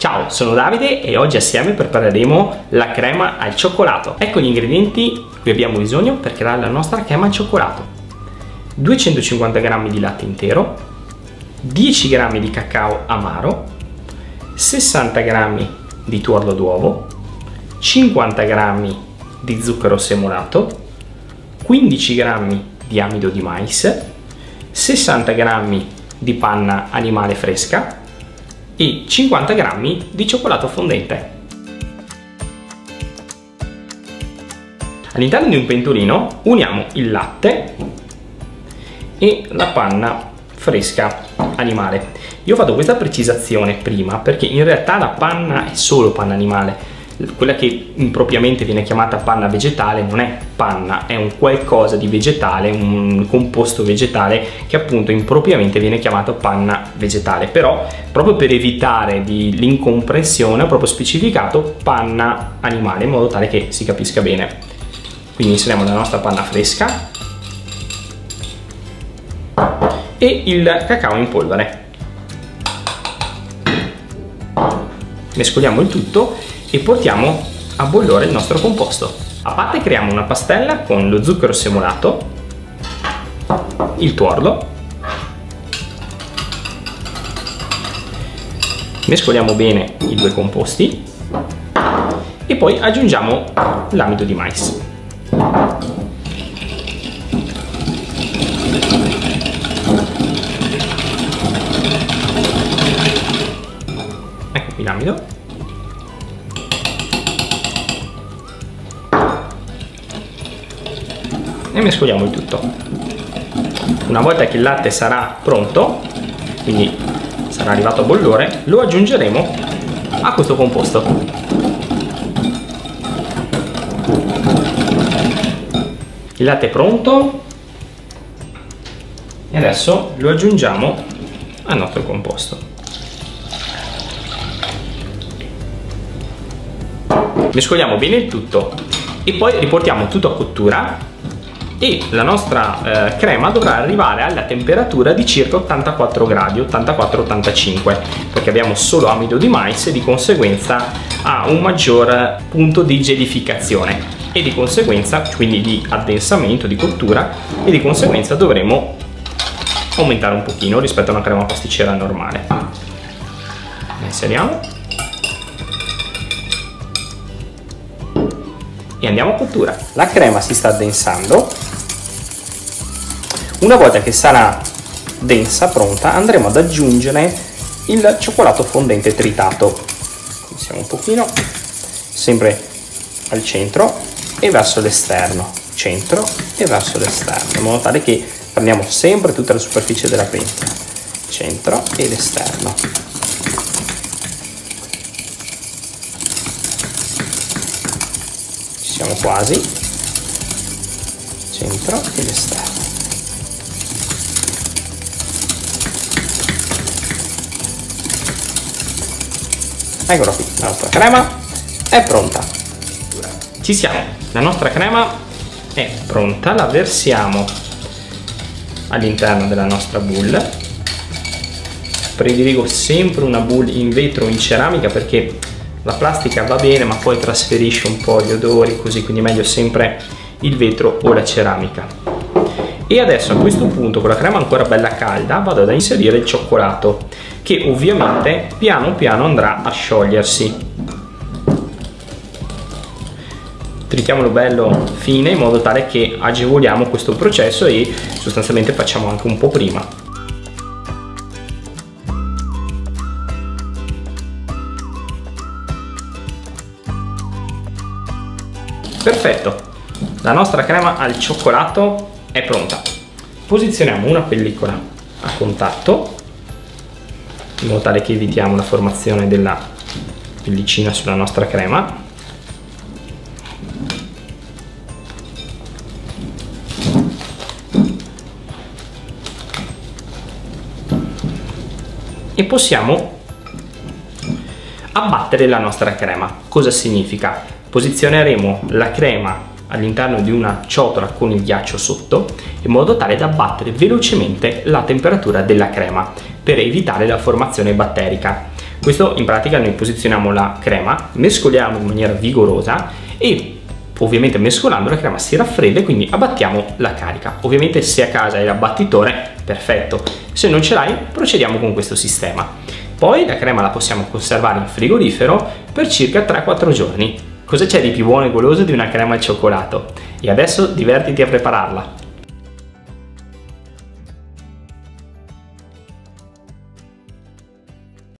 Ciao, sono Davide e oggi assieme prepareremo la crema al cioccolato. Ecco gli ingredienti di cui abbiamo bisogno per creare la nostra crema al cioccolato. 250 g di latte intero, 10 g di cacao amaro, 60 g di tuorlo d'uovo, 50 g di zucchero semolato, 15 g di amido di mais, 60 g di panna animale fresca e 50 g di cioccolato fondente. All'interno di un pentolino uniamo il latte e la panna fresca animale. Io ho fatto questa precisazione prima perché in realtà la panna è solo panna animale, quella che impropriamente viene chiamata panna vegetale non è panna, è un qualcosa di vegetale, un composto vegetale che appunto impropriamente viene chiamato panna vegetale, però proprio per evitare l'incomprensione ho proprio specificato panna animale in modo tale che si capisca bene. Quindi inseriamo la nostra panna fresca e il cacao in polvere. Mescoliamo il tutto e portiamo a bollore il nostro composto. A parte creiamo una pastella con lo zucchero semolato, il tuorlo, mescoliamo bene i due composti e poi aggiungiamo l'amido di mais. Ecco l'amido e mescoliamo il tutto. Una volta che il latte sarà pronto, quindi sarà arrivato a bollore, lo aggiungeremo a questo composto. Il latte è pronto e adesso lo aggiungiamo al nostro composto. Mescoliamo bene il tutto e poi riportiamo tutto a cottura e la nostra eh, crema dovrà arrivare alla temperatura di circa 84 gradi, 84-85 perché abbiamo solo amido di mais e di conseguenza ha un maggior punto di gelificazione e di conseguenza quindi di addensamento, di cottura e di conseguenza dovremo aumentare un pochino rispetto a una crema pasticcera normale. La inseriamo e andiamo a cottura. La crema si sta addensando una volta che sarà densa, pronta, andremo ad aggiungere il cioccolato fondente tritato. Iniziamo un pochino, sempre al centro e verso l'esterno, centro e verso l'esterno, in modo tale che prendiamo sempre tutta la superficie della pentola, centro ed esterno. Ci siamo quasi, centro ed esterno. Eccola qui, la nostra crema è pronta. Ci siamo, la nostra crema è pronta, la versiamo all'interno della nostra bowl. Prediligo sempre una bowl in vetro o in ceramica perché la plastica va bene ma poi trasferisce un po' gli odori così, quindi meglio sempre il vetro o la ceramica. E adesso a questo punto con la crema ancora bella calda vado ad inserire il cioccolato che ovviamente piano piano andrà a sciogliersi. Tritiamolo bello fine in modo tale che agevoliamo questo processo e sostanzialmente facciamo anche un po' prima. Perfetto, la nostra crema al cioccolato è pronta. Posizioniamo una pellicola a contatto in modo tale che evitiamo la formazione della pellicina sulla nostra crema. E possiamo abbattere la nostra crema. Cosa significa? Posizioneremo la crema all'interno di una ciotola con il ghiaccio sotto in modo tale da abbattere velocemente la temperatura della crema per evitare la formazione batterica. Questo in pratica noi posizioniamo la crema, mescoliamo in maniera vigorosa e ovviamente mescolando la crema si raffredda e quindi abbattiamo la carica. Ovviamente se a casa hai l'abbattitore, perfetto. Se non ce l'hai, procediamo con questo sistema. Poi la crema la possiamo conservare in frigorifero per circa 3-4 giorni. Cosa c'è di più buono e goloso di una crema al cioccolato? E adesso divertiti a prepararla.